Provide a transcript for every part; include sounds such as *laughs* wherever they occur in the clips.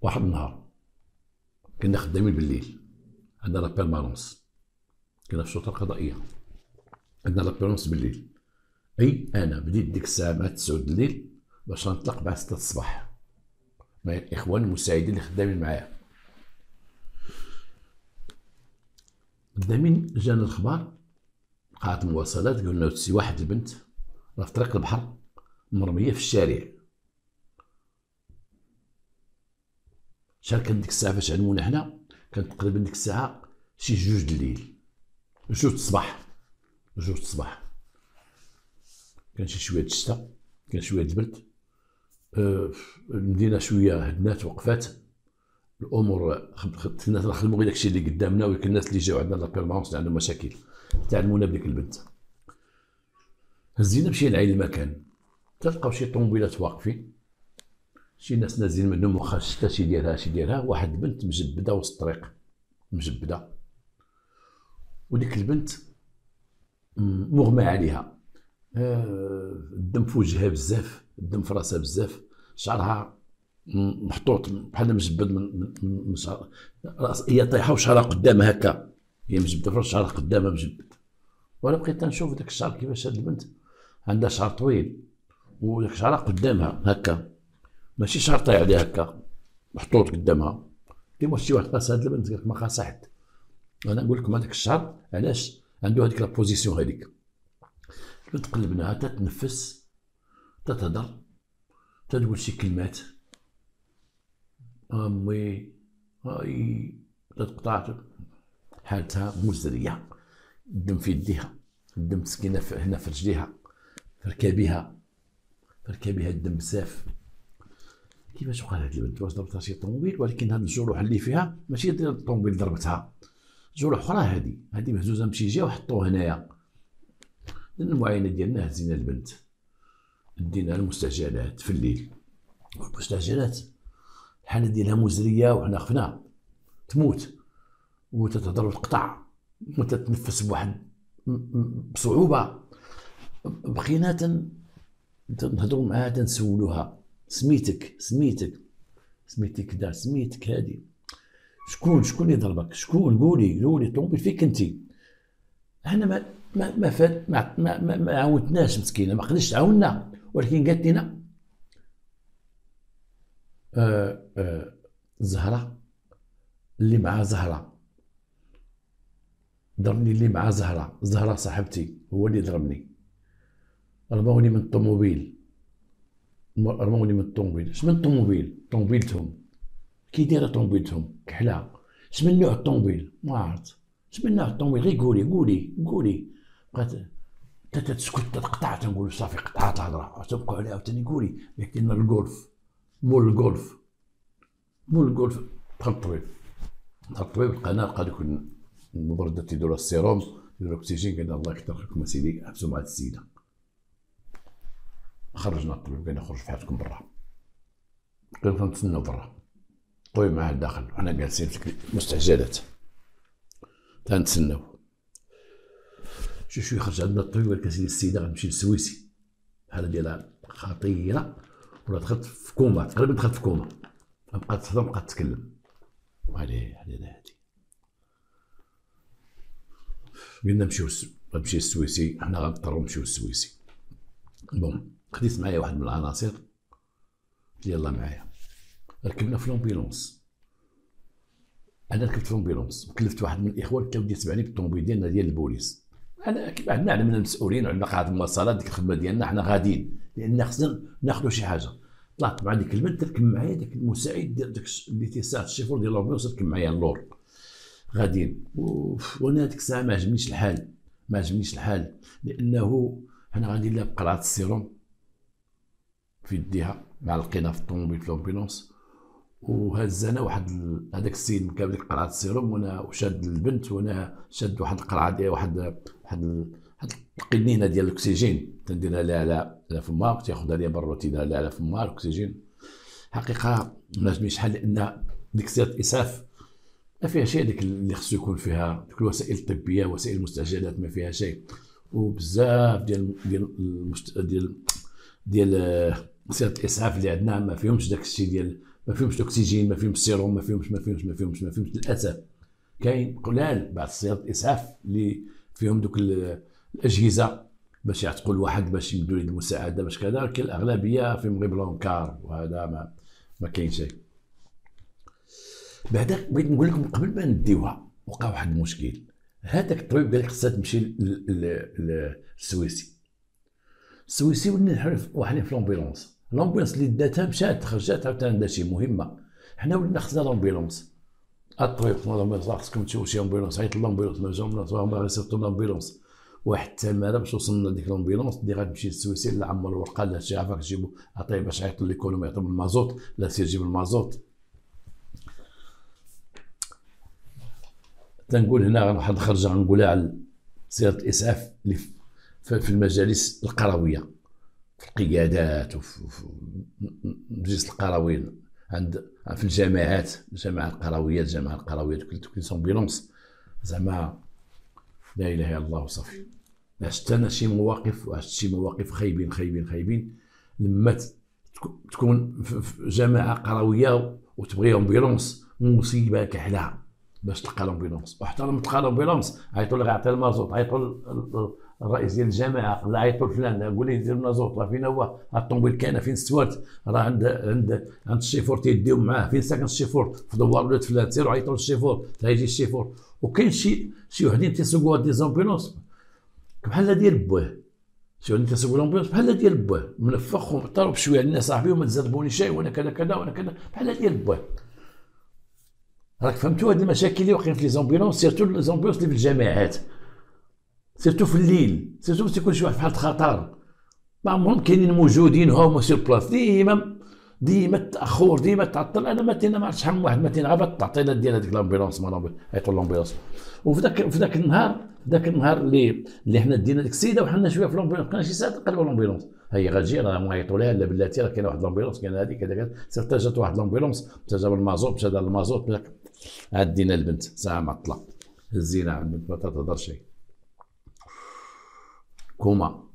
واحد النهار. كنا خدامين بالليل. عندنا la permanence كنا في الشرطة القضائية. عندنا la permanence بالليل. أي أنا بديت ديك الساعة مع 9 الليل باش نطلق مع 6 الصباح. مع الاخوان المساعدين اللي خدامين معايا. خدامين جانا الخبر. قاعة المواصلات قالوا لنا تسي واحد البنت راه في طريق البحر مرمية في الشارع. شحال كان ديك الساعة فاش علمونا حنا كانت تقريبا ديك الساعة شي جوج الليل. جوج الصباح. جوج الصباح. كان شي شوية الشتا كان شوية البرد أه المدينة شوية هدنات وقفات. الأمور الناس نخدموا غير داكشي اللي قدامنا ولكن الناس اللي جاو عندنا لا بيرمونس اللي عندهم مشاكل. تعلمونا بديك البنت هزينا مشينا لعين المكان. تلقاو شي طوموبيلات واقفين. شي ناس نازلين منهم واخا الشتا شي ديالها شي ديالها واحد البنت مجبدة وسط الطريق مجبدة. وديك البنت مغمى عليها. آه، الدم في وجهها بزاف الدم في راسها بزاف شعرها محطوط بحال مجبد من من, شعر هي طايحة وشعرها قدامها هكا. هي مجبدة في شعرها قدامها مجبد. وأنا بقيت نشوف داك الشعر كيفاش هاد البنت عندها شعر طويل وداك شعرها قدامها هكا. ماشي شعر طايح عليها هكا محطوط قدامها. كيما شي واحد قاس هاد البنت قالك ما قاسها حد أنا نقول لكم هذاك الشعر علاش؟ عنده هذيك لابوزيسيون هذيك. البنت قلبناها تتنفس تتهضر تقول شي كلمات. أمي هاي تتقطع. حالتها مزرية. الدم في يديها. الدم مسكينة هنا في رجليها. في ركابها في ركابها الدم بزاف كيفاش وقع هاد البنت واش ضربتها شي طوموبيل ولكن هاد الجروح اللي فيها ماشي ديال الطوموبيل ضربتها. جروح أخرى هادي. هادي مهزوزة من شي جهه وحطوها هنايا. المعاينة ديالنا هزينا البنت. دينا المستعجلات في الليل. المستعجلات الحاله ديالها مزرية وحنا خفنا. تموت. وتتهضر وتقطع وتتنفس بواحد بصعوبة. بقينا نهضروا معاها تنسولوها. سميتك سميتك سميتك كدا سميتك هادي. شكون شكون اللي ضربك شكون؟ قولي قولي طوموبيل فيك انت إحنا ما ما ما فات ما, ما, ما, ما عاونتناش مسكينة ما قدرتش تعاوننا. ولكن قالت لنا آه آه زهرة اللي مع زهرة. ضربني اللي مع زهرة. زهرة صاحبتي هو اللي ضربني. رموني من الطوموبيل. رموني من الطوموبيل. اش من الطوموبيل؟ طوموبيلتهم. كي دايره طوموبيلتهم كحلة. اش من نوع الطوموبيل؟ ما عرفت. اش من نوع الطوموبيل؟ غير قولي قولي قولي. بقات تتسكت تقطع تنقول صافي قطعت الهضره تبقى عليها عاوتاني قولي. لكن الجولف مول الجولف مول الجولف دخل الطبيب. دخل الطبيب لقينا لقى دوك المبردات تيديروا السيروم يديروا الاكسجين قال الله يكثر خيركم أسيدي. حبسوا مع السيده خرجنا الطبيب قال نخرج في حياتكم برا. قلنا نتسناو برا. طوي معاه الداخل وحنا جالسين في مستعجلات. تنتسناو شو شو يخرج عندنا الطبيب؟ قال لك السيدة غتمشي للسويسي. الحاله ديالها خطيره ولا دخلت في كوما تقريبا دخلت في كوما. بقات تهضر بقات تتكلم. وهذه هذه هذه. قلنا نمشيو غنمشي للسويسي. حنا غنضطروا نمشيو للسويسي. bon. خديت معايا واحد من العناصر يلا معايا ركبنا في l'ambulance أنا ركبت في l'ambulance كلفت واحد من الاخوان تا ودي يتبعني بالطوموبيل ديالنا ديال البوليس أنا كيما عندنا عندنا المسؤولين وعندنا قاعدة المواصلات ديك الخدمه ديالنا حنا غاديين لأن خصنا ناخذوا شي حاجة طلعت مع ديك البنت تركب معايا داك المساعد ديال داك اللي تيساعد الشيفور ديال l'ambulance تركب معايا اللور غاديين وأنا ديك الساعة ما عجبنيش الحال ما عجبنيش الحال لأنه حنا غادي نلعب قرعه السيروم في يديها مع لقينا في الطوموبيل في لومبيلونس وهزنا واحد هذاك السيد مكاب ديك قرعة السيروم وأنا وشاد البنت وأنا شاد واحد القرعة ديال واحد واحد واحد القنينة ديال الأكسجين. تنديرها لها على على فمها تاخذها ليا برا تيديرها لها على فمها الأكسجين. حقيقة ما عجبنيش الحال لأن ديك سياره الاسعاف ما فيها شيء ديك اللي خصو يكون فيها ديك الوسائل الطبية وسائل المستعجلات ما فيها شيء وبزاف ديال ديال. ديال ديال سياره الإسعاف اللي عندنا ما فيهمش داك الشيء ديال ما فيهمش اكسجين ما فيهمش سيروم ما فيهمش ما فيهمش ما فيهمش ما فيهمش للاسف كاين قلال بعض السيارات الإسعاف اللي فيهم دوك الأجهزة باش يعتقوا الواحد باش يمدوا ليه المساعدة باش كذا ولكن الأغلبية فيهم غير بلونكار وهذا ما ما كاين شيء. بعدا بغيت نقول لكم قبل ما نديوها وقع واحد المشكل. هذاك الطبيب قال لك خصها تمشي للسويسي. السويسي ولينا واحد في l'ambulance l'ambulance اللي داتها مشات خرجت عاوتاني عندها شي مهمه حنا ولينا خصنا l'ambulance الطبيب خصكم تشوفوا شي ambulance عيط l'ambulance ما جاو باغي يصيفطوا l'ambulance واحد التماره باش وصلنا لديك l'ambulance اللي غتمشي للسويسي لا عمر الورقه لا شي عافاك تجيبو عطيه باش يعيطوا ليكونومي يعطيهم المازوت لا سير جيب المازوت تنقول هنا واحد الخرجه غنقولها على سياره الاسعاف اللي في المجالس القرويه القيادات وفي مجلس القرويين عند في الجامعات الجامعة القرويه الجامعة القرويه دوك سومبيلونس زعما لا إله إلا الله وصافي. عشت أنا شي مواقف وعشت شي مواقف خايبين خايبين خايبين لما تكون في جماعة قرويه وتبغي ambulance مصيبة كحله باش تلقى l'ambulance وحتى لما تلقى l'ambulance عيطوا لك عطي المازوت عيطوا الرئيس ديال الجماعة لا عيطوا لفلان قول لي دير المازوت راه فين هو؟ الطوموبيل كاينة فين استوات راه عند عند عند الشيفور تيديو معاه. فين ساكن الشيفور في دوار ولاد فلان. سيروا عيطوا للشيفور تيجي الشيفور وكاين شي شي وحدين تيسوقوا des ambulances بحال ديال باه شي وحدين تيسوقوا l'ambulance بحال ديال باه منفخ ومطر بشويه عندنا صاحبي وما تزربوني شيء وأنا كذا كذا وأنا كذا. بحال ديال باه راك فهمتوا هاد المشاكل اللي واقعين في les ambulances surtout les ambulances اللي في الجماعات. surtout في الليل surtout باش يكون شي واحد في حاله خطر ما عمرهم كاينين موجودين هما sur place ديما ديما التاخر ديما تعطل. أنا مات لينا ما عرفتش شحال من واحد مات لينا غير التعطيلات ديال هذيك l'ambulance ما عيطوا l'ambulance وفي ذاك في ذاك النهار ذاك النهار اللي اللي حنا دينا ديك السيدة وحنا شوية في l'ambulance كان شي ساعة نقلبوا l'ambulance هي غتجي راه معيطوا لها لا بلاتي راه كاينة واحد l'ambulance كاينة هذيك كذا كذا سير جات واحد l'ambulance جاب المازوت مشى دار المازوت عدينا البنت ساعة معطله هزينا البنت ما تهضر شيء كوما.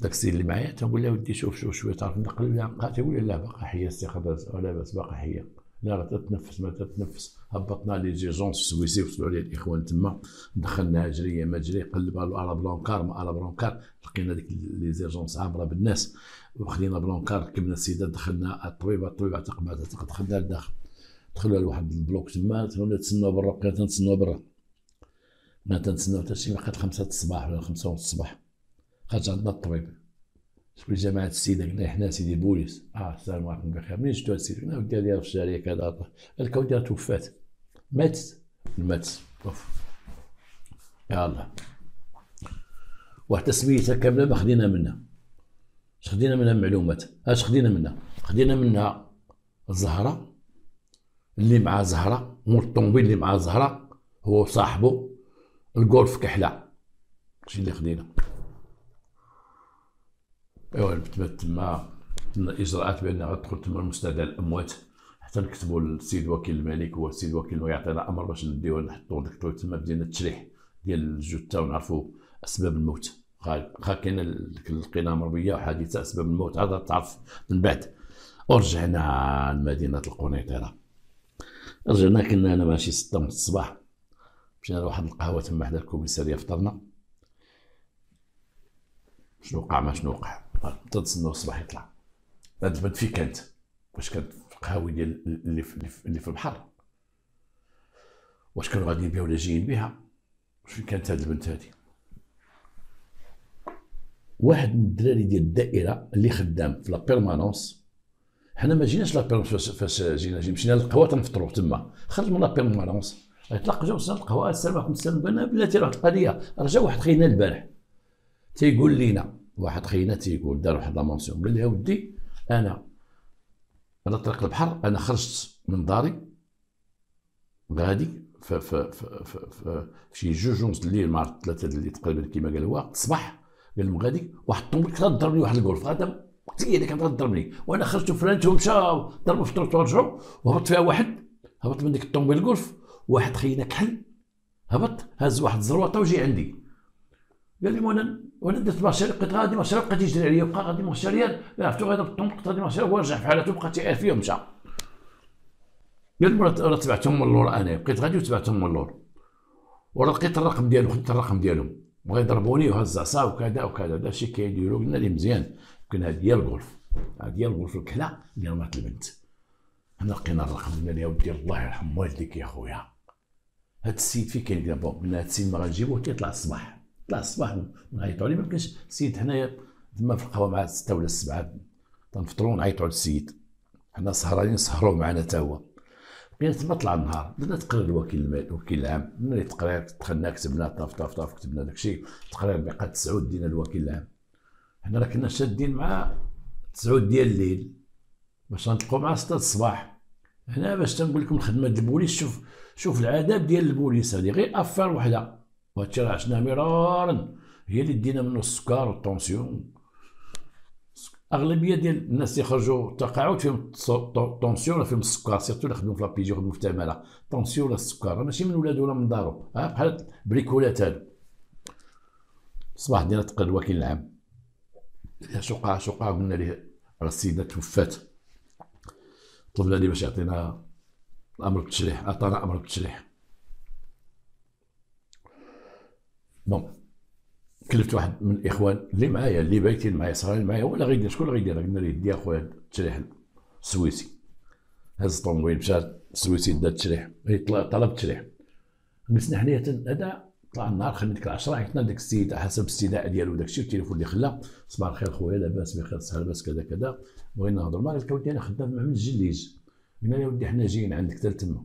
داك السيد اللي معايا تنقول له ودي شوف شوف شوية تعرف نقلب لها تقول لي لا باقا حيه استيقاظ لا باس باقا حيه لا راه تتنفس ما تتنفس. هبطنا les urgences في السويسي وصلوا عليه الإخوان تما. دخلناها جريه ما جري قلبها على brancard ما على brancard لقينا ديك les urgences عامره بالناس. وخدينا brancard ركبنا السيدة دخلنا الطبيب الطبيب عتق بعد دخلنا لداخل. دخلوا لواحد ال bloc تما تما تسناو برا بقينا تنتسناو برا. ما تنتسناو حتى شي وقت خمسة الصباح ولا خمسة ونص الصباح. خرج عندنا الطبيب شكون جماعة السيدة قلنا حنا سيدي بوليس. آه السلام عليكم بخير. منين شفتوا هاد السيدة قلنا ودي ديالها في الشارع كذا. قال لك توفات. ماتت ماتت أوف. يلا واحد سميتها كاملة ما خدينا منها. اش خدينا منها معلومات؟ اش خدينا منها؟ خدينا منها الزهره اللي مع زهرة مول الطوموبيل اللي مع زهرة هو صاحبه الجولف كحلة. شي اللي خدينا؟ ايوا تمت تما إجراءات بان غتدخل تما المستدعى الأموات. حتى نكتبوا للسيد وكيل الملك هو السيد وكيل الملك يعطينا أمر باش نديو نحطوا ديك تما بدينا التشريح ديال الجثة ونعرفوا أسباب الموت. خا كاين لقينا مرميه وحادثة أسباب الموت. عاد تعرف من بعد. ورجعنا لمدينة القنيطرة. رجعنا كنا أنا ماشي ستة من الصباح. مشينا لواحد القهوة تما حدا الكوميسارية فطرنا. شنو وقع ما شنو وقع؟ تنتسناو الصباح يطلع هاد البنت في كانت واش كانت في القهاوي ديال اللي في, اللي في البحر واش كانوا غاديين بها ولا جايين بها فين كانت هاد البنت هادي واحد من الدراري ديال الدائره اللي خدام في la permanence حنا ما جيناش la permanence فاش جينا جي مشينا للقهوه تنفطروا تما خرج من la permanence يطلق جا وصلنا القهوه السلام عليكم السلام بنا بلاتي راه القضية رجع واحد خينا البارح تيقول لينا واحد خينا تيقول دار واحد la mention قال لي ودي أنا على طريق البحر أنا خرجت من داري. غادي ف ف ف ف ف شي جوج ونص الليل مع ثلاثة الليل تقريبا كيما قال هو الصباح قال لهم غادي واحد الطوموبيل كانت ضربني واحد الكولف هذا هي اللي كانت تضربني وأنا خرجت وفلان ومشاو ضربوا في الطرق ورجعوا وهبط فيها واحد هبط من ديك الطوموبيل الكولف واحد خينا كحل هبط هز واحد الزروطة وجي عندي. قال لي وأنا وأنا درت مارشال لقيت غادي مارشال بقى تيجري عليا بقى غادي مارشال ريال عرفتو غادي بالطون بقى غادي مارشال هو رجع في حالته بقى تيعير فيا ومشى قال راه تبعتهم من اللور أنا بقيت غادي وتبعتهم من اللور. وراه لقيت الرقم ديالهم خديت الرقم ديالهم بغا يضربوني وهز عصا وكذا وكذا. هذا الشيء كيديروا قلنا ليه مزيان. كنا هذه هي الغرف. هذه هي الغرف الكحلة ديال مرات البنت. حنا لقينا الرقم قلنا له يا ودي الله يرحم والديك يا خويا. هاد السيد فين كاين قال بون قلنا هاد السيد ما غنجيبوه تيطلع الصباح. طلع الصباح ونعيطوا عليه ما كانش السيد هنايا تما في القهوه مع سته ولا سبعه تنفطروا ونعيطوا على السيد. حنا سهرانين سهروا معنا تا هو. بقينا تما طلع النهار. بدنا تقرير الوكيل المال الوكيل العام. ملي تقرير دخلنا كتبنا طاف طاف طاف كتبنا داكشي تقرير بقى تسعود دينا الوكيل العام. حنا راه كنا شادين مع تسعود ديال الليل. باش نطلقوا مع ستة الصباح. هنا باش تنقول لكم خدمة البوليس شوف شوف العذاب ديال البوليس هذه. غير affaire وحدة. وهادشي راه عشناه مرارا هي اللي دينا منه السكر وال tension أغلبية ديال الناس اللي خرجوا تقاعد فيهم tension ولا فيهم السكر surtout اللي خدموا في la PJ خدموا في التعماله tension ولا السكر ماشي من ولادو ولا من دارو. بحال بريكولات هادو. الصباح دينا تقل الوكيل العام. شو وقع قلنا ليه راه السيدة توفات. طلبنا ليه باش يعطينا أمر بالتشريح عطانا أمر بالتشريح بون كلفت واحد من الإخوان اللي معايا اللي بايتين معايا صغارين معايا ولا غيدير. شكون غيدير؟ قلنا ليه دي أخويا التشريح السويسي. هز الطوموبيل مشى السويسي دا التشريح. طلب التشريح. جلسنا حنايا هذا طلع النهار خلينا ديك العشرة عيطنا لديك السيد حسب الاستدعاء ديالو داك الشيء التليفون اللي خلاه صباح الخير خويا لاباس بخير صحة لاباس كذا كذا. بغينا نهضر معاك قلت ودي أنا خدام من الجليج. قلنا له ودي حنا جايين عندك حتى تما.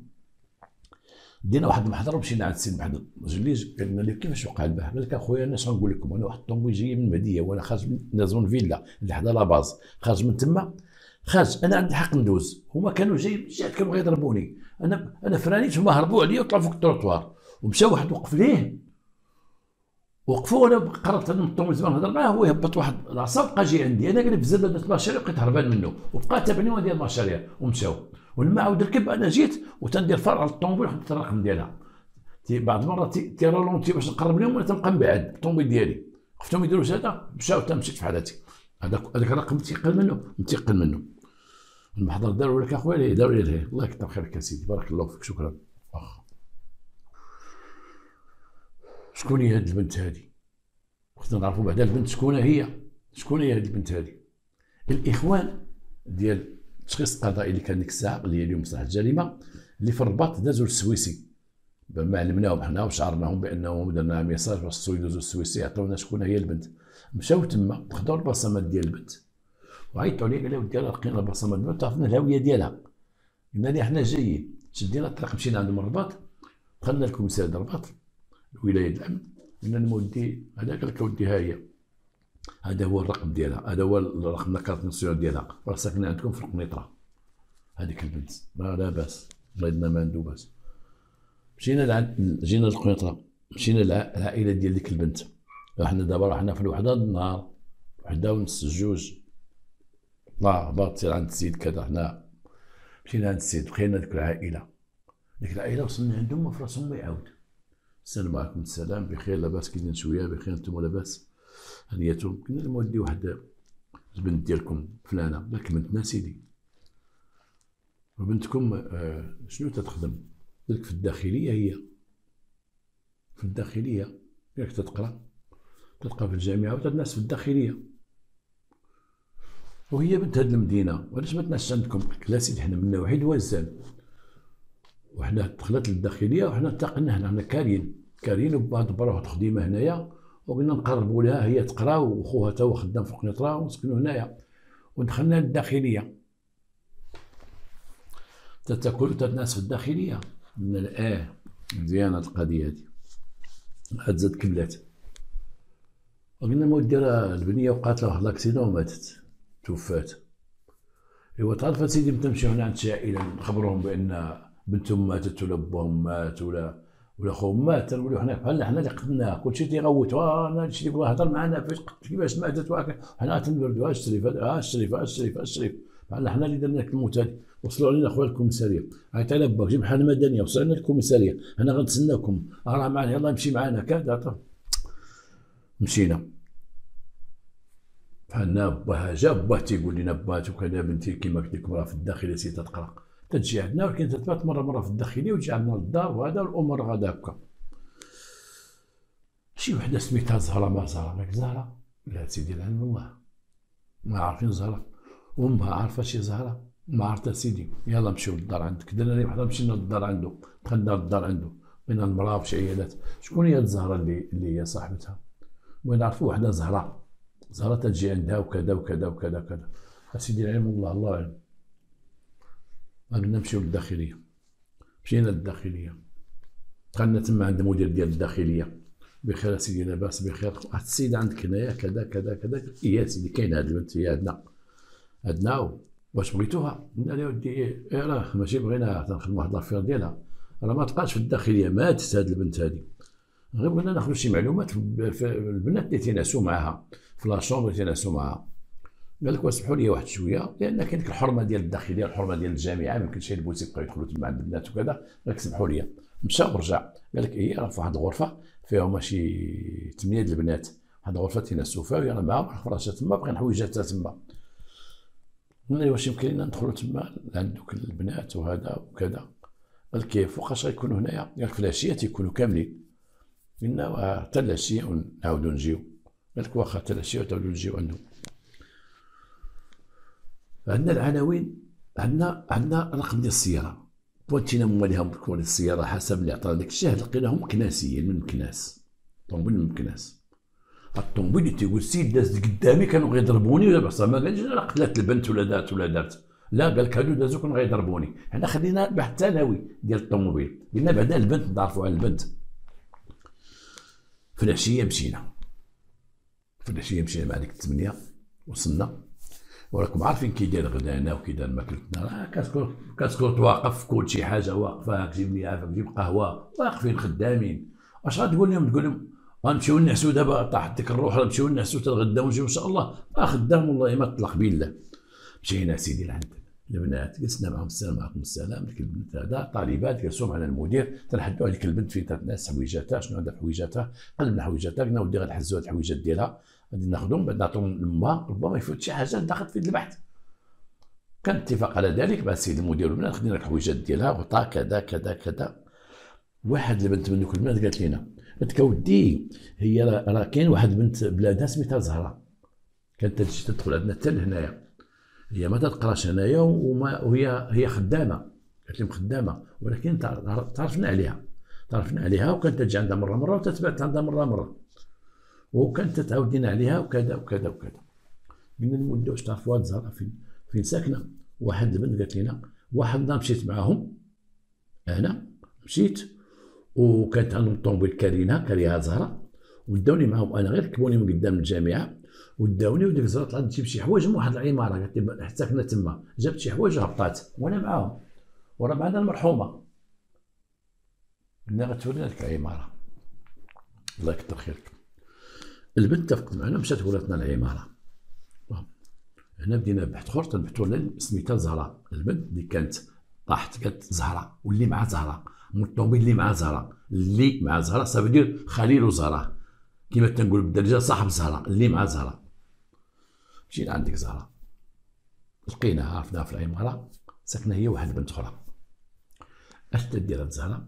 دينا واحد المحضر ومشينا عند السيد محمد الجليج قلنا له كيفاش وقع الباه قال لك أخويا أنا شنو نقول لكم أنا واحد الطوموبيل جاي من المهديه وأنا خارج من la zone villa اللي حدا la base خارج من تما خارج. أنا عندي حق ندوز. هما كانوا جايين جات كانوا غيضربوني. أنا أنا فرانيت هما هربوا عليا وطلعوا فوق التروطوار. ومشى واحد وقف ليه. وقفوا. أنا قربت أنا من زمان نهضر معاه هو يهبط واحد العصا بقى جاي عندي. أنا قلت بزاف درت مشاريع بقيت هربان منه. وبقى تابعني وأنا ديال المشاريع ومشاو. ولما عاود ركب أنا جيت وتندير فرع الطوموبيل وحطيت الرقم ديالها. بعض المرات تيرولونتي باش نقرب لهم ولا تنبقى بعد الطوموبيل ديالي. خفتهم يديروا هذا؟ مشاو حتى مشيت في حالتي هذاك هذاك الرقم متيقن منه متيقن منه. المحضر داروا لك أخويا داروا لي الله يكثر خيرك سيدي. بارك الله فيك. شكرا. شكون هي هذه البنت هذه خصنا نعرفوا بعدا البنت شكون هي؟ شكون هي هذه البنت هذه الإخوان ديال التشخيص القضائي اللي كان ديك الساعة اللي هي اليوم مصلحه الجريمة اللي في الرباط دازوا للسويسي. ما علمناهم حنا وشعرناهم بأنهم درنا ميساج باش يدوزوا السويسي يعطونا شكون هي البنت. مشاو تما خداو البصمات ديال البنت. وعيطوا لي قال لي ودي لقينا البصمات البنت عرفنا الهويه ديالها. قلنا لي حنا جايين. شدينا الطريق مشينا عندهم الرباط. دخلنا الكوميساريه الرباط ولايه الأمن. قلنا المودي هذاك لك ودي ها هي. هذا هو الرقم ديالها هذا هو الرقم la carte nationale ديالها. راه ساكنة عندكم في القنيطرة. هذيك البنت. ما لا باس. الله يدنا ما عنده باس. مشينا لعند جينا للقنيطرة. مشينا للعائله ديال ديك البنت. حنا دابا رحنا في الوحدة النهار. وحدة ونص جوج. طلع هبط سير عند السيد كذا حنا مشينا عند السيد. بقينا ديك العائلة. ديك العائلة وصلنا عندهم في راسهم ما يعاود. السلام عليكم السلام بخير لاباس كاينين شوية بخير أنتم لاباس؟ هنيتهم كنا المودي واحد البنت ديالكم فلانة. قالك بنتنا سيدي. وبنتكم آه شنو تتخدم؟ قالك في الداخلية هي. في الداخلية. ياك تتقرأ. تتقرأ في الجامعة وتدناس في الداخلية. وهي بنت هاد المدينة. وعلاش ما تناش عندكم؟ لا سيدي حنا منا وحيد وزان وحنا دخلت للداخلية وحنا التقينا هنا حنا كارين كارين وبعض برا خديمه هنايا. وقلنا نقربوا لها هي تقرا وخوها تا هو خدام في قنيطره ونسكنوا هنايا. ودخلنا للداخليه تتاكل تتناس في الداخلية. من آه مزيانة القضية هذه. عاد زاد كملات. وقلنا مودي راه البنية وقعت لها l'accident وماتت. توفات. إيوا تعرف سيدي تمشي هنا عند العائله نخبرهم بأن بنتهم ماتت ولا باهم مات ولا ولا خوهم مات نقولوا حنا بحال حنا اللي قتلناه كلشي تيغوت أنا شي يقول هضر معنا فاش كيفاش ماتت حنا تنبردوا الشريف ها الشريف ها الشريف الشريف. بحال حنا اللي درنا لك الموت وصلوا علينا خويا الكوميسارية. عيط على باك جيب حاله مدنيه وصلنا للكوميساريه حنا غنتسناكم راه معنا يلاه مشي معنا. كذا مشينا. بحالنا باها جا باه تيقول لنا بات وكذا بنتي كيما قلت لكم راه في الداخل سي تقرأ. تجي عندنا ولكن تثبت مرة مرة في الداخلية وتجي عندنا للدار وهذا الأمور غادا هكا. شي وحدة سميتها زهرة ما زهرة ماك زهرة؟ لا سيدي العلم الله ما عارفين زهرة. وامها عارفة شي زهرة؟ ما عرفت سيدي. يلا نمشيو للدار عندك. درنا لي وحدة مشينا للدار عنده. دخلنا للدار عنده. بين المرأة؟ في عيالات شكون هي الزهرة اللي اللي هي صاحبتها؟ بغينا نعرفوا وحدة زهرة؟ زهرة تجي عندها وكذا وكذا وكذا وكذا. سيدي العلم الله الله اعلم قلنا نمشيو للداخلية. مشينا للداخلية. دخلنا تما عند المدير ديال الداخلية. بخير سيدي لاباس بخير. واحد السيدة عندك هنايا كذا كذا كذا. يا سيدي كاين هاد البنت هي عندنا. عندنا؟ واش بغيتوها؟ قلنا له ودي إيه راه ماشي بغيناها تنخدم واحد لافير ديالها. راه ما تبقاش في الداخلية ماتت هاد البنت هادي. غير بغينا ناخذ شي معلومات في البنات اللي تينعسوا معاها في la chambre اللي تينعسوا معاها. قال لك واسمحوا لي واحد شوية لأن كاين ديك الحرمة ديال الداخلية الحرمة ديال الجامعة ما يمكنش البوت يبقاو يدخلوا تما عند البنات وكذا لك سمحوا لي. مشى ورجع قال لك إيه راه في واحد الغرفة فيها شي ثمانيه د البنات واحد الغرفة تينعسوا فيها ويانا معاهم الفراشات تما باقيين حويجات تما. قلنا واش يمكن لنا ندخلوا تما؟ عند دوك البنات وهذا وكذا. قال كيف؟ فوقاش غيكونوا هنايا؟ قال لك في العشية تيكونوا كاملين. قلنا حتى العشية ونعاودوا نجيو. قال لك واخا حتى العشية ونعاودوا نجيو عندهم. عندنا العناوين عندنا عندنا رقم ديال السيارة. بوانتينا مواليها ديال السيارة حسب اللي عطانا داك الشهر لقيناهم كناسيين من مكناس. طوموبيل من مكناس. الطوموبيل اللي تيقول السيد داز قدامي كانوا غيضربوني ولا بصح؟ ما قالش لا قتلت البنت ولا دارت ولا دارت. لا قال لك هادو دازو كانوا غيضربوني. حنا خلينا البحث الثانوي ديال الطوموبيل. قلنا بعدا البنت نعرفوا على البنت. في العشية مشينا. في العشية مشينا مع ديك الثمانيه وصلنا. وراكم عارفين كي داير غدانا وكي داير ماكلتنا راه casse-croûte casse-croûte واقف كل شي حاجة واقفة هاك جيب لي عافاك جيب قهوة واقفين خدامين. اش غتقول لهم؟ تقول لهم غنمشيو نعسو دابا طاحت ديك الروح نمشيو نعسو تنغداو ونجيو إن شاء الله. ما خدام والله ما طلق بالله. مشينا سيدي لعند البنات جلسنا معهم السلام عليكم السلام. ديك البنت هذا طالبات جلسوا معنا المدير. تنحدوا عليك البنت فين تنعس حويجاتها شنو عندها حويجاتها؟ قلبنا حويجاتها قلنا ودي غنحزوا هاد الحويجات ديالها. غادي ناخذهم بعد نعطيهم لما ربما يفوت شي حاجة داخل في البحث. كان اتفاق على ذلك مع السيد المدير والبنات خدينا الحويجات ديالها وطا كذا كذا كذا. واحد البنت من دوك البنات قالت لنا قالت ودي هي راه كاين واحد البنت بلادها سميتها زهرة. كانت تجي تدخل عندنا حتى لهنايا. هي ما تقراش هنايا وما وهي هي خدامة. قالت لهم خدامة ولكن تعرفنا عليها. تعرفنا عليها وكانت تجي عندها مره مره وتتبعت عندها مره مره وكانت تعاود لنا عليها وكذا وكذا وكذا. قلنا لمده واش تعرفوا هاد الزهره فين فين ساكنة؟ واحد البنت قالت لنا واحد النهار مشيت معاهم. أنا مشيت وكانت عندهم طوموبيل كارينا كاريها زهرة. وداوني معاهم أنا غير ركبوني من قدام الجامعة. وداوني وديك الزهرة طلعت تجيب شي حوايج من واحد العمارة قالت لي حتى كنا تما. جابت شي حوايج هبطات وأنا معاهم. وراه معنا المرحومه قلنا غتورينا لك العماره الله يكثر خيرك. البنت اتفقت معنا مشات ولاتنا العمارة. هنا بدينا بحث اخر تنبحثوا على سميتها زهرة. البنت اللي كانت طاحت قالت زهرة واللي مع زهرة. الطوموبيل اللي مع زهرة. اللي مع زهرة صافي دير خليل وزهرة. كما تنقول بالدرجه صاحب زهرة اللي مع زهرة. مشينا عندك زهرة. لقيناها عرفناها في العمارة. ساكنة هي واحد البنت أخرى. اش تدير زهره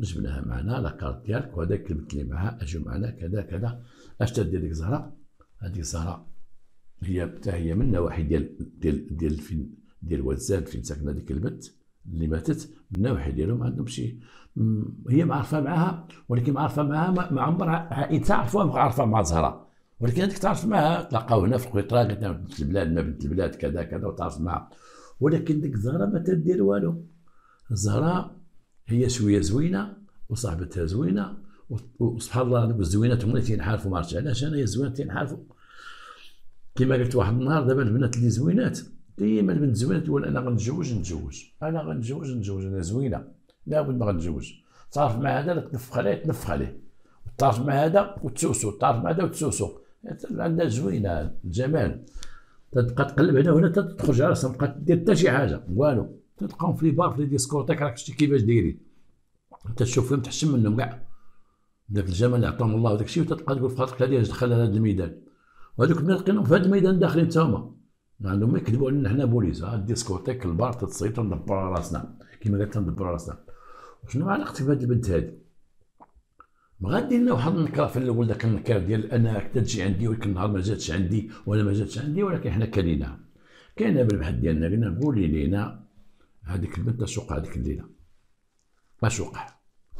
جبناها معنا لاكارت ديالك وهذاك البنت اللي معاها اجوا معنا كذا كذا. اش تدير ديك الزهره؟ هذيك الزهره هي حتى هي من النواحي ديال ديال ديال فين ديال وزان فين ساكنة ديك البنت اللي ماتت من النواحي ديالهم عندهم شي هي معرفة معاها ولكن معرفة معاها ما عمر عائلتها عرفوها معرفه مع زهره ولكن هذيك تعرف معاها تلاقاو هنا في القطره قلت بنت البلاد ما بنت البلاد كذا كذا وتعرف معاها. ولكن ديك الزهرة ما تدير والو. الزهرة هي شوية زوينة وصاحبتها زوينة وسبحان الله الزوينات هما اللي تينحارفوا ما عرفتش علاش أنا هي الزوينات تينحارفوا كما قلت واحد النهار دابا البنات اللي زوينات ديما البنت زوينه تقول أنا غنتزوج نتزوج. أنا غنتزوج نتزوج أنا زوينة. لابد ما غنتزوج تعرف مع هذا تنفخ عليه تنفخ عليه. تعرف مع هذا وتسوسو تعرف مع هذا وتسوسو. عندها زوينة الجمال تبقى تقلب هنا وهنا تخرج على راسها تبقى دير حتى شي حاجة. والو. تلقاهم في les bars في les discothèques راك شتي كيفاش دايرين. تشوف فيهم تحشم منهم كاع. داك الجمال اللي عطاهم الله وداك الشيء وتبقى تقول في خاطرك هذه دخل هذا الميدان؟ وهذوك اللي لقيناهم في هذا الميدان داخلين تا هما. ما عندهم ما يكذبوا علينا حنا بوليس. ها الديسكوتيك البار تتصيد تندبر راسنا. كيما قلت تندبر راسنا. شنو علاقتي بهاد البنت هادي؟ غادي لنا واحد النكره في الأول ذاك النكر ديال انك تجي عندي ولكن النهار ما جاتش عندي ولا ما جاتش عندي ولكن حنا كلينا. كاينة بالبحث ديالنا قلنا قولي لينا هذيك البنت اش وقع هذيك الليلة. اش وقع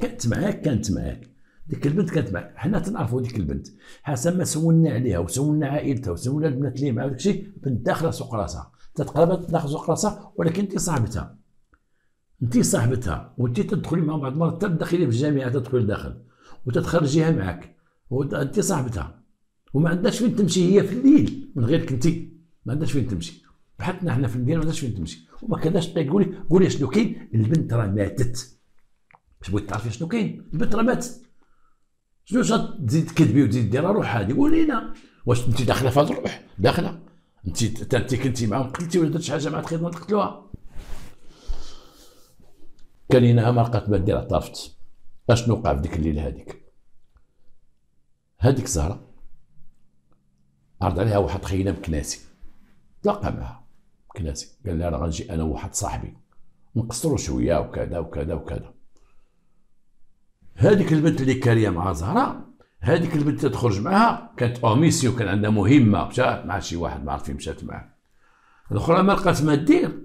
كانت معاك كانت معاك. ديك البنت كانت معاك حنا تنعرفوا ديك البنت. حسب ما سولنا عليها وسولنا عائلتها وسولنا البنات اللي معاها وداكشي بنت داخلة سوق راسها. تتقرب داخل سوق راسها ولكن انت صاحبتها. انت صاحبتها. وانت تدخلي مع بعض المرات تدخلي في الجامعة تدخلي داخل. وتتخرجيها معك وانت صاحبتها. وما عندهاش فين تمشي. هي في الليل من غيرك انت ما عندهاش فين تمشي. بحثنا إحنا في المدينة ما عندهاش فين تمشي. وما كانش تقولي قولي شنو كاين؟ البنت راه ماتت. باش بغيت تعرفي شنو كاين؟ البنت راه ماتت. شنو تزيد تكذبي وتزيد ديرها روح هذه قولي لنا واش انت داخلة في هذا الروح داخلة. انت انت كنتي معاهم. قتلتي ولا درت شي حاجة مع الخدمه تقتلوها؟ كان ما لقات ما دير اعترفت أشنو وقع في ديك الليلة هذيك هذيك زهرة. عرض عليها واحد خينا مكناسي تلاقى معها. مكناسي قال لها راه غنجي أنا وواحد صاحبي. نقصروا شوية وكذا وكذا وكذا. هذيك البنت اللي كارية مع زهرة هذيك البنت اللي تخرج معها كانت أوميسيو كان عندها مهمة مشات مع شي واحد ما عرف فين مشات معاه. الأخرى ما لقات ما دير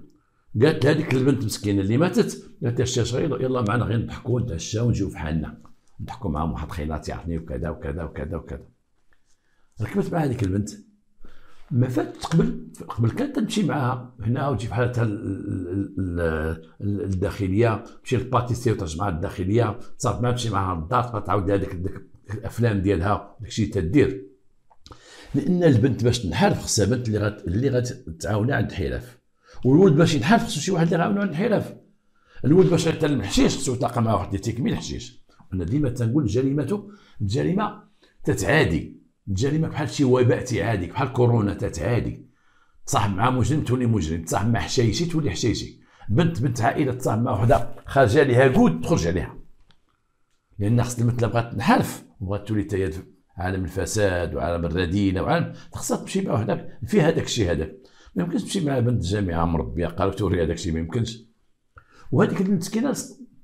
قالت لهذيك البنت مسكينه اللي ماتت قالت لها الشيخ يلا معنا غير نضحكوا ونتعشاو ونجيو في حالنا. نضحكوا معاهم واحد خينات يعرفني وكذا وكذا وكذا وكذا. ركبت مع هذيك البنت. ما فات قبل قبل كانت تمشي معاها هنا وتجي حالتها الداخلية تمشي للباتيسي وترجع معها الداخلية صارت ما تمشي معها للدار تبقى تعاود هذيك الأفلام ديالها داكشي تدير. لأن البنت باش تنحرف خصها بنت اللي غت اللي غتعاونها عند الحرف والولد باش ينحرف خصو شي واحد اللي يعاونو عند الحرف الولد باش يتعلم الحشيش خصو يتلاقى مع واحد اللي تيكمل الحشيش. أنا ديما تنقول الجريمه الجريمه تتعادي. الجريمه بحال شي وباء تعادي بحال كورونا تتعادي تصاحب مع مجرم تولي مجرم تصاحب مع حشايشي تولي حشايشي. بنت بنت عائلة تصاحب مع وحدة خارجه ليها كود تخرج عليها. لأن خص البنت بغات تنحرف وبغات تولي تاهي عالم الفساد وعالم الرذيلة وعالم خصها تمشي مع وحدة فيها هذاك الشيء هذاك ما يمكنش تمشي مع بنت جامعه مربيه قالوا توري هذاك الشيء ما يمكنش. وهذيك المسكينة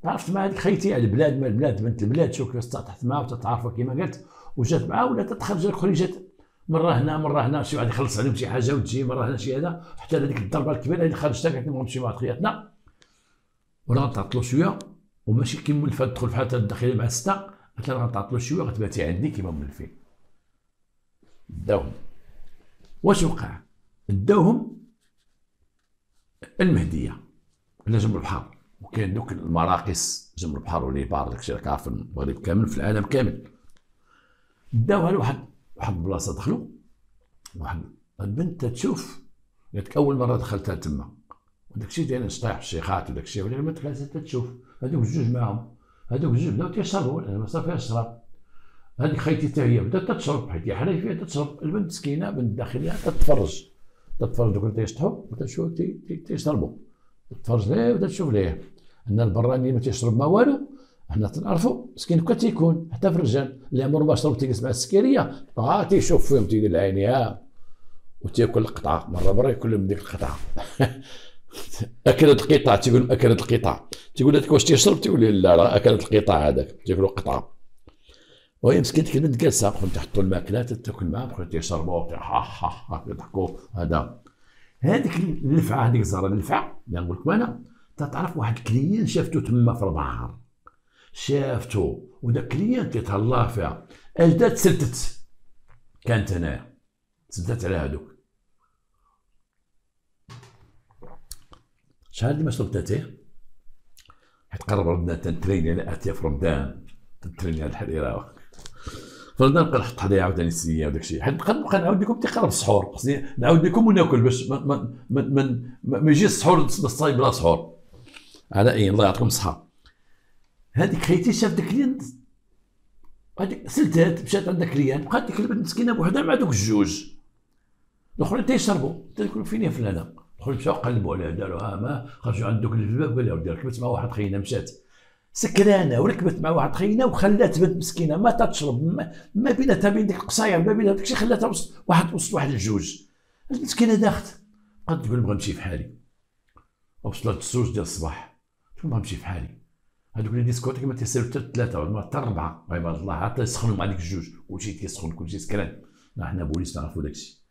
تعرفت مع هذيك خيتي على البلاد ما البلاد بنت البلاد شوف كيفاش تحت معاه وتتعرفوا كما قلت. وجات معاه ولا تتخرج جات مره هنا مره هنا شي واحد يخلص عليهم شي حاجة وتجي مره هنا شي هذا حتى هذيك الضربة الكبيرة اللي خرجتها قالت نبغى نمشي مع خياتنا ولا غنتعطلوا شوية وماشي كي مولفه تدخل في حالتها الداخلية مع الستة قالت لها غنتعطلوا شوية غتباتي عندي كيما مولفين داوهم واش وقع؟ داوهم المهدية. على جنب البحر. وكاين دوك المراقص جنب البحر وليبار داكشي راك عارف المغرب كامل في العالم كامل. داوها لواحد واحد البلاصه دخلوا واحد البنت تشوف قالت أول مرة دخلتها تما. وداك الشيء ديال نشطيح الشيخات وداك الشيء. ولكن ما دخلت تشوف. هذوك الجوج معاهم. هذوك الجوج بداو تيشربوا. ما صار فيها الشراب هذيك خيتي حتى هي بدات تشرب حيت حنا فيها تشرب البنت مسكينه بنت الداخليه تتفرج. تتفرج دوك تيشطحوا وتشوف تيشربوا. تتفرج ليه؟ وتشوف تشوف ليه؟ إن البراني ما تيشرب ما والو. حنا تنعرفوا مسكين كون تيكون حتى في الرجال اللي عمره ما شرب تيجلس مع السكريه آه تيشوف فيهم تيدير العينيه وتيأكل القطعة. مرة مرة يأكل من ديك القطعة. *laughs* أكلت القطع تيقول أكلت القطع تيقول لك واش تيشرب تيقول لا راه أكلت القطع هذاك. تيأكلوا قطعه وهي مسكين كلمة جالسة بقاو تحطوا المأكلات تأكل معاه بقاو تيشربوا ها ها ها يضحكوا هذا. هذيك اللفعه هذيك الزهرة اللفعه اللي نقول لكم أنا تعرف واحد الكليان شافته تما في البحر. شافته وداك كليان تيتهلا فيها. اجداد سلتت. كانت هنايا سلتت على هذوك شحال ما شربت اتيه حيت قرب ربنا تنتريني على اتيه في رمضان. تنتريني على الحريره رمضان نبقى نحط حدايا عاوتاني السنيه وداك الشيء حيت نبقى نعاود لكم تقرب السحور خصني نعاود لكم وناكل باش ما ما ما, ما, ما يجيش السحور نصايب بلا سحور. على أي؟ الله يعطيكم الصحة. هذيك خيتي شاف داك الكليان هذيك سلتات مشات عند كليان بقات ديك البنت مسكينة بوحدها مع دوك الجوج. الأخرين تيشربوا تيقولوا فين يا فلانة؟ الاخرين مشاو قلبوا عليها داروا ها ما خرجوا عند دوك الباب قال لها ركبت مع واحد خينا مشات. سكرانة وركبت مع واحد خينا وخلات بنت مسكينة ما تشرب ما, ما بيناتها بين ديك القصاير ما بينها داكشي خلاتها وسط واحد وسط واحد الجوج. المسكينه داخت. قد تقول نبغى نمشي في حالي. وصلت الزوج ديال الصباح. تقول نبغى نمشي في حالي. هذوك les discothèques ما تيسالوا حتى ثلاثة ولا حتى أربعة. عباد الله عاد يسخنوا مع ديك الجوج. كلشي تيسخن كلشي سكران حنا بوليس نعرفوا داكشي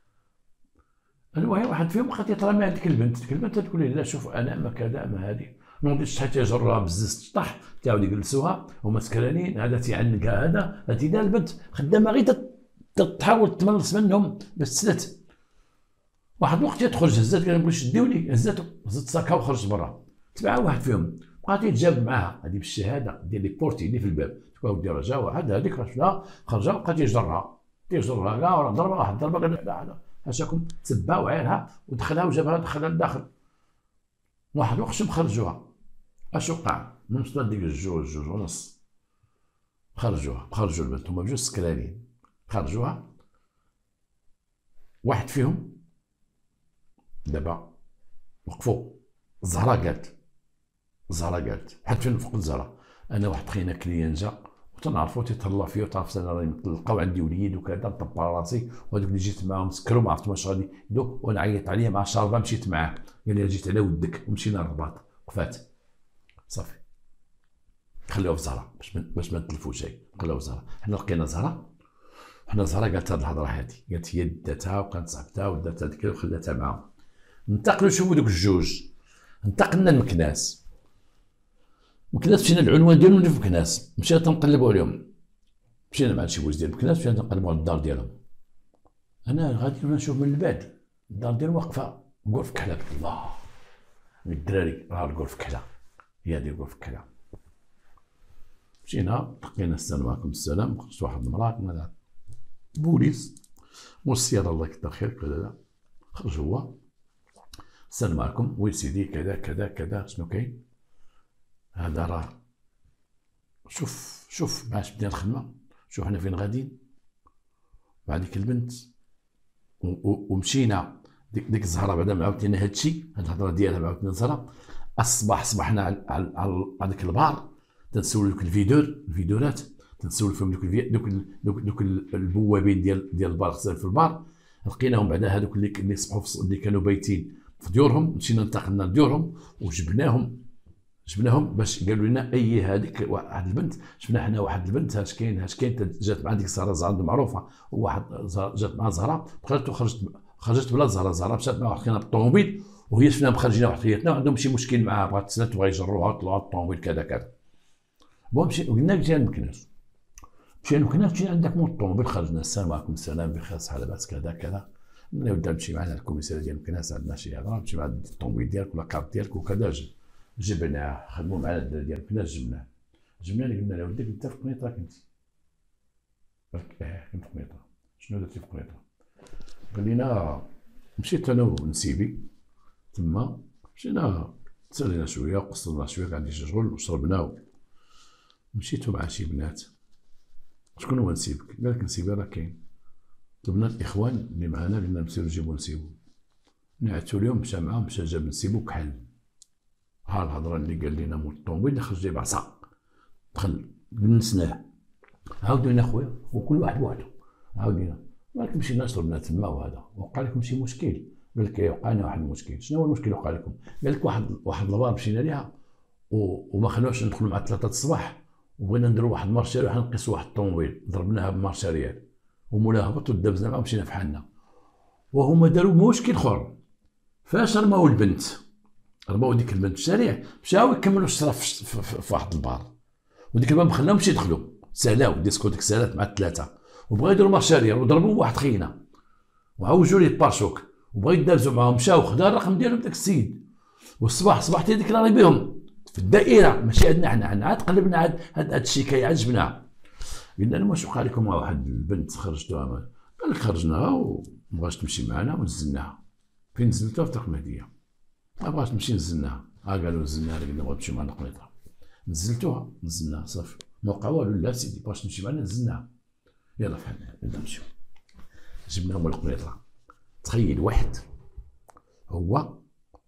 المهم واحد فيهم بقى تيطرى عندك البنت. ديك البنت تقول لي لا شوف أنا ما كذا ما هذه. نوضي شحال تيجرها بزز طح تعاود يجلسوها. هما سكرانين. هذا تيعنقها هذا. هاتي البنت. خدامة غير تحاول تملص منهم. باش تسلت واحد الوقت تخرج هزات قال لهم شدوني هزاتو. هزت ساكا وخرج برا. تبع واحد فيهم. بقات يتجاب معاها هذه بالشهادة ديال لي بورتي اللي في الباب. تقول ودي رجا واحد هذيك خرجنا خرجا بقى تيجرها تيجرها كاع وراه ضربة واحد ضربة قال لا لا. هاشاكم تبع وعيرها ودخلها وجابها دخلها لداخل واحد الوقت مخرجوها اش وقع؟ من وصلت ديك الجوج جوج ونص. خرجوها خرجوا البنت هما بجوج سكرانين. خرجوها. واحد فيهم دابا وقفوا الزهرة قالت الزهره قالت. حد فين فوق الزهره أنا واحد خينا كليان جا وتنعرفو تيتهلا فيا وتعرف أنا راني تلقاو عندي وليد وكذا نطبق على راسي وهذوك اللي جيت معاهم سكروا ما عرفت واش غادي يدو وأنا عيطت عليه مع شاربه مشيت معاه. قال لي جيت على ودك ومشينا للرباط. وقفات صافي. خليوها في زهره باش باش ما نتلفوش شيء خليوها في زهره حنا لقينا زهره حنا زهره قالت هاد الهضرة هادي. قالت هي داتها وكانت صاحبتها ودات هذيك وخلاتها معاهم. انتقلوا شوفوا دوك الجوج. انتقلنا لمكناس. مكناس مشينا العنوان ديالهم اللي في مكناس مشينا تنقلبوا عليهم مشينا مع شي بوز ديال مكناس مشينا تنقلبوا على الدار ديالهم. أنا غادي نشوف من البعد. الدار ديالهم واقفة. غرف كحلة. الله. الدراري. راه الغرف كحلة. هي هذه الغرف كحلة. مشينا لقينا السلام عليكم. السلام. خرجت واحد المرأة. بوليس. والسياره الله يكثر خير. كذا خرج هو. السلام عليكم. وي سيدي كذا كذا كذا. شنو كاين؟ هذا راه شوف شوف باش بدينا الخدمة شوف حنا فين غاديين مع ديك البنت ومشينا ديك ديك الزهرة بعدا عاودتينا هادشي هاد الهضرة ديالها عاودتنا الزهره الصباح صبحنا على على ديك البار تنسول دوك الفيدور الفيدورات تنسول فيهم دوك دوك دوك, البوابين ديال ديال البار في البار. لقيناهم بعدا هذوك اللي اللي صبحوا اللي كانوا بايتين في ديورهم مشينا انتقلنا لديورهم وجبناهم. جبناهم باش قالوا لنا أي هذيك واحد البنت. جبنا حنا واحد البنت اش كاين اش كاين جات مع ديك الزهره زهرة معروفة. وواحد جات مع زهرة بقات وخرجت خرجت بلا زهرة. زهرة مشات مع واحد بالطوموبيل وهي شفنا مخرجين واحد خياتنا عندهم شي مشكل معاها بغات تسلات تبغى يجروها طلعوا الطوموبيل كذا كذا. مشي قلنا مشينا لمكناس مشينا لمكناس مشينا عندك مو الطوموبيل خرجنا السلام عليكم السلام بخير صحة لاباس كذا كذا. نبدأ نمشي معنا الكوميساريه ديال الكناس عندنا شي هضرة نمشي مع الطوموبيل ديالك ولا كارت ديالك وكذا جبناه خدموا معنا الدراري ديال الكناس جبناه جبناه قلنا له وديك انت في قنيطرة كنتي قالك آه كنت في قنيطرة. شنو درتي في قنيطرة؟ قال لنا مشيت أنا ونسيبي. تما مشينا تسالينا شوية وقصرنا شوية كان عندي شغل وشربنا مشيت مع شي بنات. شكون هو نسيبك؟ قال لك نسيبي راه كاين. طلبنا الإخوان اللي معنا قلنا نمشيو نجيبو نسيبو. نعتو اليوم مشى معاهم مشى جاب نسيبو كحل ها الهضرة اللي قال لنا مول الطوموبيل خرج جايب عصا دخل نسناه عاودينا خويا؟ وكل واحد بوحدو عاودينا ولكن مشينا شربنا تما وهذا. وقع لكم شي مشكل. قال لك وقع لنا واحد المشكل. شنو هو المشكل وقع لكم؟ قال لك واحد واحد البار مشينا ليها وما خلوش ندخلوا مع ثلاثة الصباح. وبغينا نديروا واحد المارشاري وحنا نقيسوا واحد الطوموبيل. ضربناها بمارشاريات ومولاها هبط ودابزنا معاهم مشينا في حالنا. وهما داروا مشكل آخر. فاش رماو البنت؟ رماو ديك البنت. الشارع مشاو يكملوا الشرا في واحد البار. وديك الباب خلاهم مشي يدخلوا. سالاو. ديسكوتيك سالات مع الثلاثة. وبغا يديروا مارشاريا وضربوا واحد خينا. وعوجوا لي البارشوك وبغا يدابزوا معاهم. مشاو خدا الرقم ديالهم داك السيد. والصباح صبحت هذيك راني بهم. في الدائرة. ماشي عندنا حنا. حنا عاد قلبنا عاد هاد الشكايه عاد قلنا لهم واش وقع لكم واحد البنت؟ خرجتوها. قال لك خرجناها ومبغاش تمشي معنا ونزلناها. فين نزلتوها؟ في طريق المهديه ما بغاش تمشي نزلناها ها قالوا نزلناها قلنا بغا تمشي معنا قنيطره نزلتوها نزلناها صافي ما وقع والو لا سيدي بغاش تمشي معنا نزلناها يلا فحالنا بدنا نمشيو جبناهم القنيطره تخيل واحد هو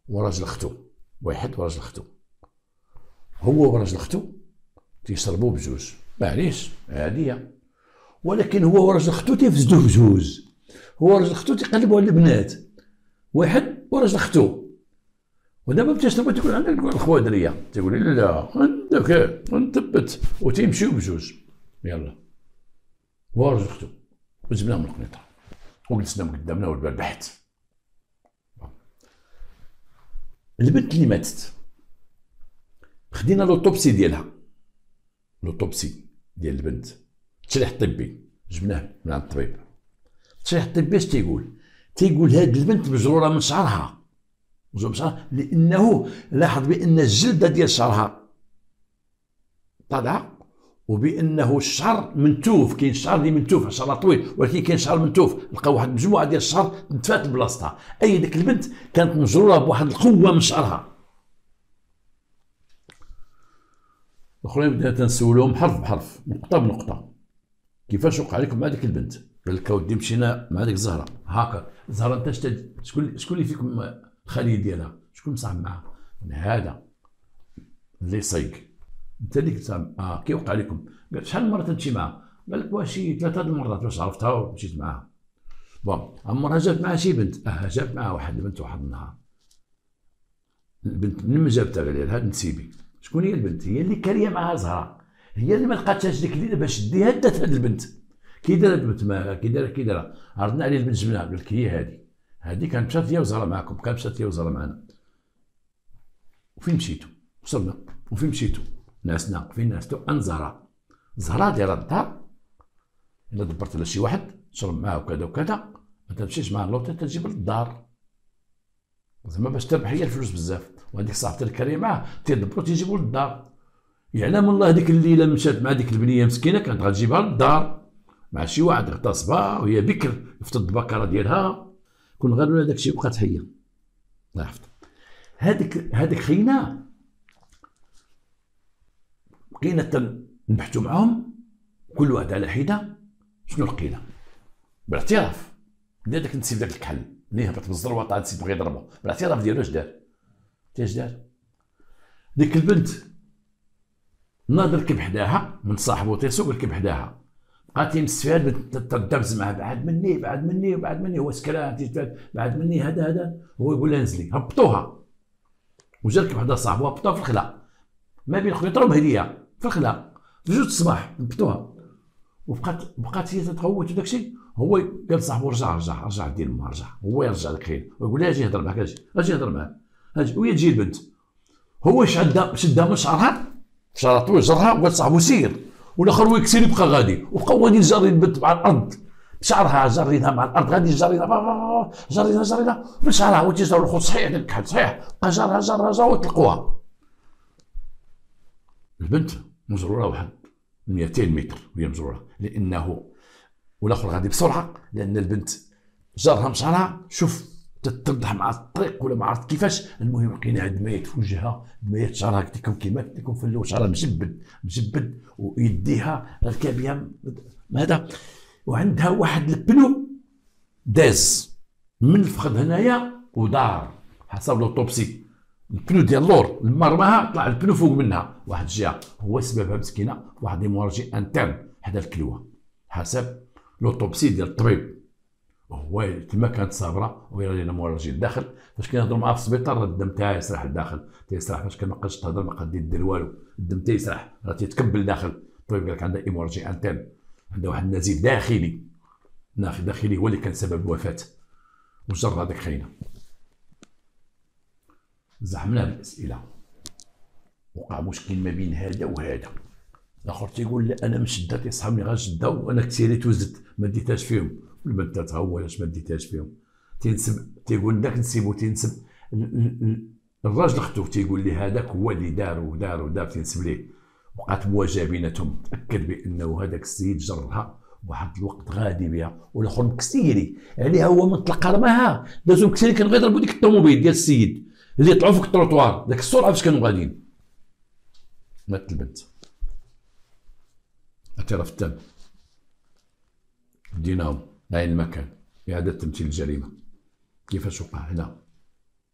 وراجل اختو واحد وراجل اختو هو وراجل اختو تيشربوا بجوج معليش عاديه ولكن هو وراجل اختو تيفسدوا بجوج هو وراجل اختو تيقلبوا على البنات واحد وراجل اختو ودابا بدات تبغي تقول عندك الخوه دريه تقول لي لا عندك نثبت وتيمشيو بجوج يلا. وراجل اختو وجبناهم القنيطرة. وجلسناهم قدامنا والبال بحت البنت اللي ماتت. خدينا لوطوبسي ديالها. لوطوبسي ديال البنت. التشريح الطبي جبناه من عند الطبيب. التشريح الطبي اش تيقول؟ تيقول هاد البنت مجرورة من شعرها. من شعرها لأنه لاحظ بأن الجلدة ديال شعرها طالعه وبأنه الشعر منتوف كاين الشعر اللي منتوف شعر طويل ولكن كاين شعر منتوف. لقاو واحد المجموعه ديال الشعر نتفات بلاصتها. أي ديك البنت كانت مجرورة بواحد القوة من شعرها الاخرين بدينا تنسولهم حرف بحرف نقطة بنقطة. كيفاش وقع لكم مع ديك البنت؟ قال لك اودي مشينا مع ديك الزهره هاكا الزهره أنت شكون شكون اللي فيكم الخليه ديالها. شكون مصاحب معاها هذا. اللي صيق انت اللي كنت آه كي وقع لكم قال شحال من مرة تمشي معاه؟ قال لك واش ثلاثة المرات واش عرفتها ومشيت معاها. بون عمرها جابت معاها شي بنت. أه جابت معاها واحد البنت واحد النهار البنت من جابتها قال لها نسيبي. شكون هي البنت؟ هي اللي كارية معها زهرة. هي اللي ما لقاتهاش ديك الليلة باش ديها دات هاد البنت. كي دارت البنت ما كي دارت كي دارت. عرضنا عليه البنت جبناها. قال لك هي هذه هذه كانت مشات هي وزهره معكم كانت مشات هي وزهره معنا. وفين مشيتوا؟ وصلنا. وفين مشيتوا؟ ناسنا. فين ناسنا؟ ان زهره زهره دايره الدار. إلا دبرت على شي واحد تشرب معاه وكذا وكذا ما تمشيش معاه لوطي تجيب للدار زعما باش تربح هي الفلوس بزاف. وهذيك صاحبتي الكريمة تيدبروا تيجيبوا للدار يعلم الله هذيك الليلة مشات مع ديك البنية مسكينة كانت غتجيبها للدار. مع شي واحد اغتصبها وهي بكر في البكره ديالها. كون غير هذاك الشيء بقات حيه الله يحفظ هذيك هذيك خينا بقينا نبحثوا معاهم كل واحد على حدة شنو لقينا؟ بالاعتراف. بدا داك نسيب داك الكحل اللي هبط بالزروه طلع نسيب بغى يضربه بالاعتراف ديالو اش دار؟ اش دار؟ ديك البنت ناض ركب حداها من صاحبو تيسوق ركب حداها بقات يمس فيها تدبز معاه بعد مني بعد مني بعد مني هو سكران بعد مني هذا هذا. هو يقول لها نزلي. هبطوها. وجا ركب حدا صاحبو هبطوها في الخلا ما بين خويا ضرب هدية في الخلا في جوج الصباح هبطوها. وبقات بقات هي تتغوت وداك الشيء. هو قال صاحبو رجع رجع رجع دير ما رجع هو يرجع لك خير. ويقول لها أجي هضر معاك أجي أجي هضر معاك. أجي وهي تجي البنت. هو شدها شدها من شعرها شعرها طويل جرها وقال صاحبو سير. والاخر هو يكسر يبقى غادي. وبقاو غادي جارين البنت مع الأرض. بشعرها جارينها مع الأرض. غادي جارينها جارينها جارينها من شعرها هو تيجر الخوت. صحيح الكحل صحيح. بقى جارها جارها جارها وتلقوها البنت مجروره واحد. 200 متر وهي مجروره لأنه والآخر غادي بسرعة. لأن البنت جارها مشعرها. شوف. تتضح مع الطريق ولا ما عرفت كيفاش. المهم لقينا عند في وجهها ميت شعرها قلت لكم كيما قلت لكم في الأول شعرها مجبد مجبد ويديها ركابها هذا وعندها واحد البنو داز من الفخذ هنايا ودار حسب لوطوبسي البنو ديال اللور لما رماها طلع البنو فوق منها. واحد الجهة هو سببها مسكينة واحد ليمورجي انترن حدا الكلوة. حسب لوطوبسي ديال الطبيب. هو كما كانت صابرة وهي لنا مورجي الداخل. فاش كنهضروا معاه في السبيطار الدم تاعها يسرح لداخل. تيسرح فاش كان ما تهضر ما قادي دير والو. الدم تيسرح راه تيتكبل داخل. الطبيب قال لك عندها إيمورجي انترن عندها واحد النزيف داخلي. داخلي هو اللي كان سبب الوفاة. وجر هذاك خينا زحمنا بالأسئلة. وقع مشكل ما بين هذا وهذا. الآخر تيقول لا أنا مشده تيصحابني غير شده وأنا كثيريت وزدت ما ديتهاش فيهم. البنات هو علاش ما ديتهاش فيهم. تينسب تيقول داك نسيبو تينسب الراجل اختو تيقول لي هذاك هو اللي دار ودار ودار تينسب ليه. وقعت مواجهة بيناتهم. تأكد بأنه هذاك السيد جرها واحد الوقت غادي بها. والآخر مكسيري يعني هو من طلق رماها دازو مكسيري كان غيضربوا ديك الطوموبيل ديال السيد. اللي طلعوا فوق التروطوار. داك السرعه فاش كانوا غاديين. مات البنت. اعتراف التام ديناهم. المكان إعادة تمثيل الجريمة كيفاش وقع هنا؟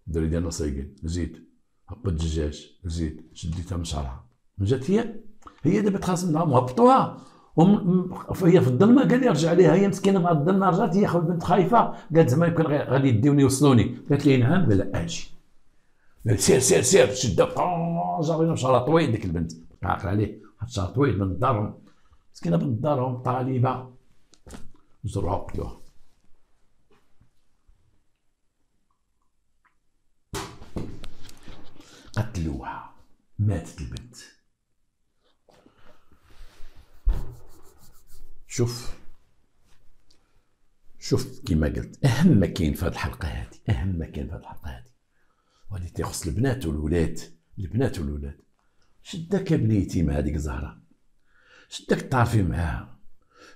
الدري ديالنا صايقين زيد. هبط الدجاج زيد. شديتها من شعرها جات هي؟ هي دابا تخاصم معاهم هبطوها. هي في الظلمة قال لي رجع ليها. هي مسكينة مع الظلمة رجعت هي البنت خايفة. قالت زعما يمكن غادي يديوني يوصلوني قالت لي نعم. قال لا أجي. قال سير سير سير. شد جابينا شعرها طويل. ديك البنت عاقل عليه. شعر طويل من دارهم. مسكينة من دارهم طالبة. زروها قتلوها. ماتت البنت. شوف. شوف كما قلت أهم ما كاين في هذه الحلقة هذه أهم ما كاين في هذه الحلقة هذه. وهذه تيخص البنات والولاد البنات والولاد. شدك بنيتي مع هذيك زهره شدك تعرفي معاها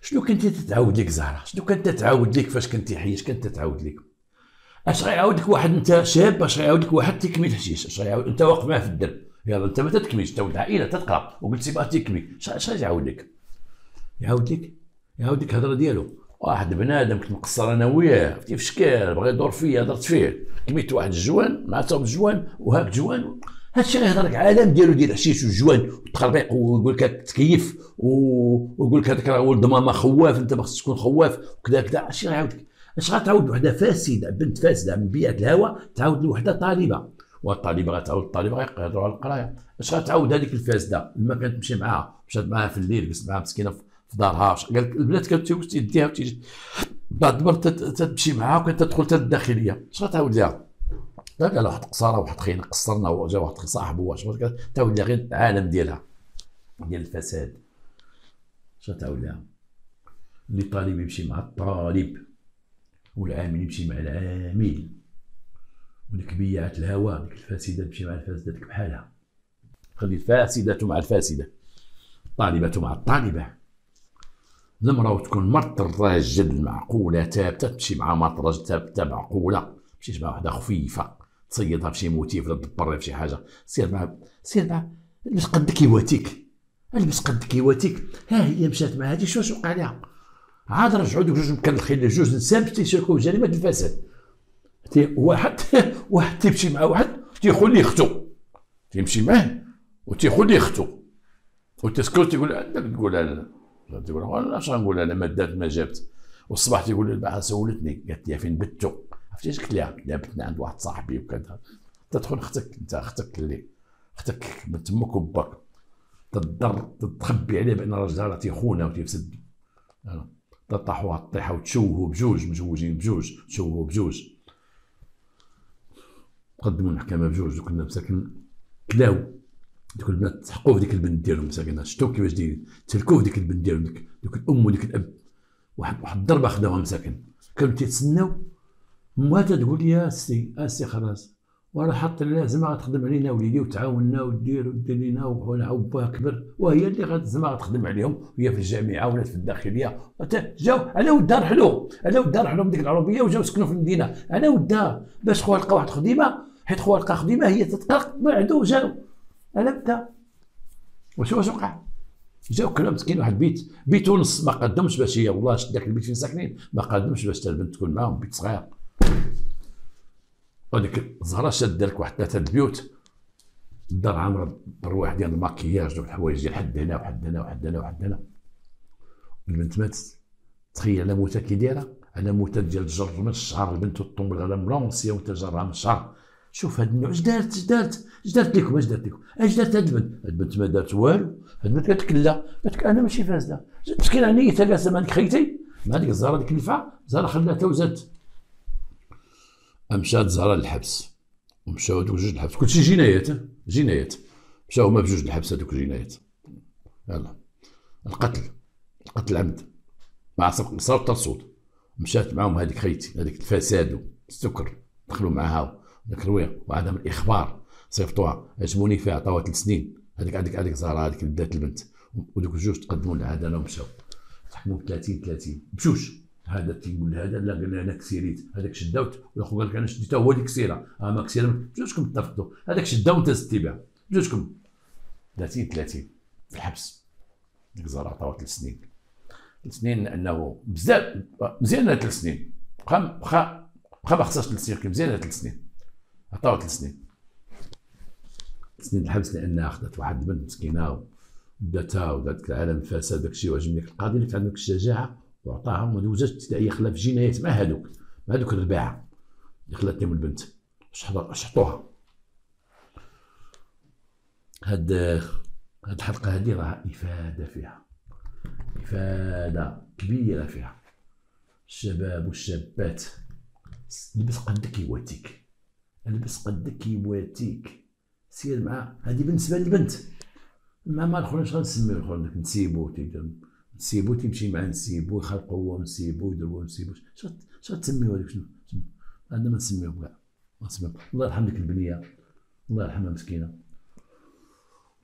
شنو كنتي تتعاود لك زهرة؟ شنو كنت تتعاود لك فاش كنتي حي اش كنت تتعاود لك اش غيعاود لك واحد انت شاب؟ اش غيعاود لك واحد تكمل حشيش اش غيعاود انت واقف معاه في الدرب. يلا انت ما تتكملش انت ولد عائله تتقرا وقلت بغا تكمل اش غيعاود لك يعاود لك يعاود لك الهضرة ديالو. واحد بنادم كنت مقصر أنا وياه. في شكال بغى يدور فيا هضرت فيه. كميت واحد الجوان مع صوب الجوان وهاك جوان. هادشي غيهضر لك عالم ديالو ديال الحشيش والجوان والتخربيق ويقول لك تكيف ويقول لك هذاك راه ولد ماما خواف أنت ما خصكش تكون خواف وكذا كذا. هادشي غيعاود لك اش غتعاود؟ وحدة فاسدة بنت فاسدة من بيئة الهوى تعاود لوحدة طالبة. والطالبة غتعاود الطالبة غيقعدوا على القراية. اش غتعاود هذيك الفاسدة؟ لما كانت تمشي معاها مشات معاها في الليل جلست معاها مسكينة في دارها قال لك البنات كانت تيديها بعد مرة تمشي معاها وكانت تدخل حتى الداخليه اش غتعاود لها قال واحد قصارة واحد خينا قصرنا وجا واحد صاحبه واش لها غير العالم ديالها ديال الفساد. غتعاود لها اللي طالب يمشي مع الطالب والعامل يمشي مع العامل. وديك بيعة الهوى ديك الفاسدة تمشي مع الفاسدة ديك بحالها. خلي الفاسدة مع الفاسدة الطالبة مع الطالبة. المرأة تكون مرت الراجل معقولة ثابتة تمشي مع مرت ثابتة معقولة مشيش مع وحدة خفيفة. تصيدها في شي موتيف ولا تدبر في شي حاجة. سير مع سير مع البس قد كيواتيك. البس قد كيواتيك. ها هي مشات مع هادي شو وقع لها عاد رجعوا دوك جوج مكان الخيل جوج نساب تيشاركوا في جريمه الفساد. واحد *laughs* واحد تيمشي مع واحد تيخون ليه اختو. تيمشي معاه وتيخون ليه اختو. وتسكت تيقول عندك تقول لا تقول والله اش غنقول؟ أنا ما دات ما جابت. والصباح تيقول البارحه سولتني. قالت لي فين بتو؟ عرفتي لها؟ بتنا عند واحد صاحبي وكذا. تدخل أختك انت أختك اللي أختك بنت أمك وباك. تضر تخبي عليه بان راجلها راه تيخونها وتيفسد تطيحوا الطيحه وتشوهوا بجوج مزوجين بجوج تشوهوا بجوج. قدموا المحكمة بجوج دوك الناس مساكن كلاو دوك البنات تحقوا في ديك البنت ديالهم مساكن شفتوا كيفاش دايرين؟ في ديك البنت ديالهم. دوك الأم وديك الأب. واحد واحد الضربة خداوها مساكن. كانوا تيتسناو ماتت تقول يا سي اسي خلاص. وراه حط لازم غتخدم علينا وليدي وتعاوننا ودير ودير لينا وبا كبر وهي اللي غتزعم غتخدم عليهم وهي في الجامعة ولا في الداخلية. جاو على ودها رحلوا على ودها رحلوا من ديك العربية وجاو سكنوا في المدينة. على ودها باش خوها لقى واحد خديمة حيت خوها لقى خديمة هي تتقلق بعدو جاو على بدا واش واش وقع؟ جاو كلهم مسكين واحد بيت. بيت ونص ما قدمش باش هي والله شد داك البيت فين ساكنين؟ ما قدمش باش البنت تكون معاهم بيت صغير. وديك الزهرة شاد لك واحد ثلاثة البيوت. الدار عامره برواح ديال الماكياج والحوايج ديال حد هنا وحد هنا وحد هنا وحد هنا. البنت ماتت. تخيل على موتها كي دايرة على موتها ديال الجر من الشهر البنت والطومبل على مرونسيه وانت جرها من الشهر. شوف هاد النوع اش دارت؟ اش دارت؟ اش دارت لكم اش دارت لكم اش دارت هاد البنت؟ هاد البنت ما دارت والو. هاد البنت قالت لك لا. قالت لك أنا ماشي فاسدة. مسكين عيني تلاسه مع ديك خيتي؟ مع الزهرة ديك النفعه الزهرة خلاتها وزادت مشات زهرة للحبس ومشاو دوك جوج الحبس كلشي جنايات جنايات. مشاو هما بجوج الحبس هذوك جنايات. يلا. القتل القتل العمد مع صار الترصود مشات معاهم هذيك خيتي هذيك الفساد السكر دخلوا معاها ذاك الرويق وعدم الإخبار. صيفطوها. عجبوني فيها عطاوها ثلاث سنين. هذيك هذيك هذيك زهرة هذيك بدات البنت. ودوك الجوج تقدموا للعداله ومشاو تحكموا 30 30 بجوج. هذا تيقول هذا لا قال أنا كسيريت. هذاك شداوت والاخو قال لك أنا شديتها هو اللي كسيرة. آه ما كسيره بجوجكم اتفقتوا هذاك شدا وانت زدتي بها. بجوجكم 30 30 في الحبس. ديك الزهره عطاوها ثلاث سنين. ثلاث سنين لأنه بزاف مزيان ثلاث سنين. بقى بقى بقى ما خصهاش ثلاث سنين مزيان ثلاث سنين. عطاوها ثلاث سنين. سنين الحبس لأنها أخذت واحد البنت مسكينة بدات وداك العالم داك الشيء وعجبني. القاضي اللي كان عندك الشجاعة. وعطاها ما دوزاش ابتدائيه خلا في جنايات مع هذوك مع هذوك الرباعه اللي خلاتني من البنت. شحطوها. هاد هاد الحلقة هذه راه إفادة فيها. إفادة كبيرة فيها. الشباب والشابات لبس قدك يواتيك لبس قدك يواتيك سير مع هذه بالنسبة للبنت. مع ما الأخرين اش غنسميو الأخرين نسيبو نسيبو تيمشي مع نسيبو يخلقوا هو نسيبو يديروا نسيبو. اش غتسميو هذيك شنو عندنا ما نسميو كاع الله يرحم ديك البنية. الله يرحمها مسكينة.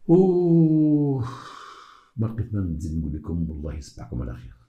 و ما لقيت ما نزيد نقول لكم والله يصبحكم على خير.